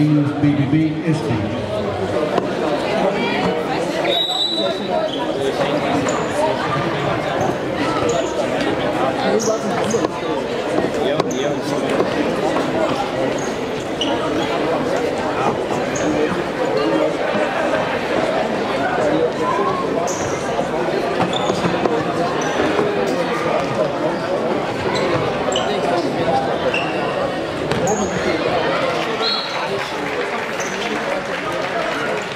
Kings BDB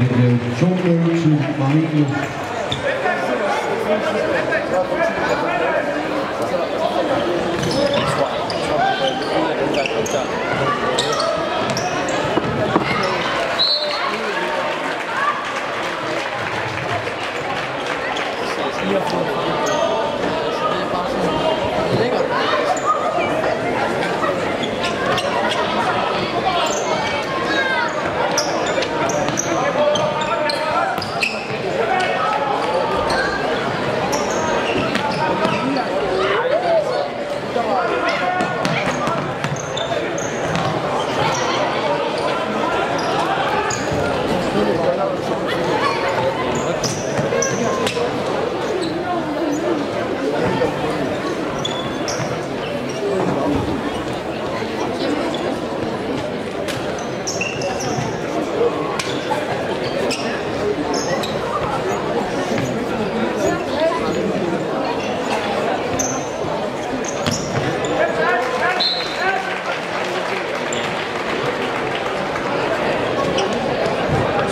det blev 2-0 til Marinus. Så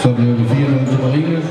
Fabio Vier und Marines.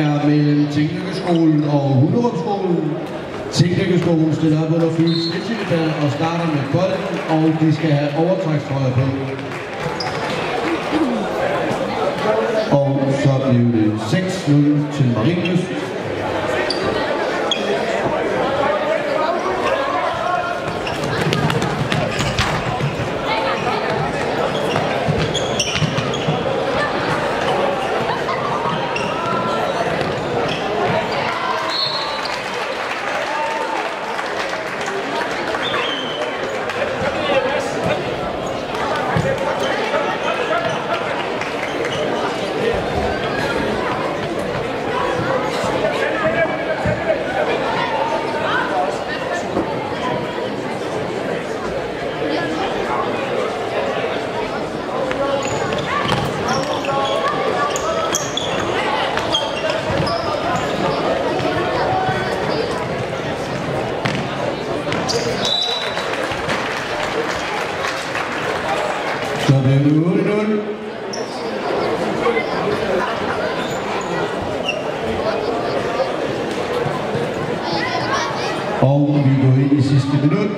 Er mellem Teknikerskolen og Hunderupskolen. Teknikerskolen stiller op under Fyns Snitsildebad og starter med bolden, og de skal have overtrækstrøjer på. Og så blev det 6-0 til Marienlyst. insiste.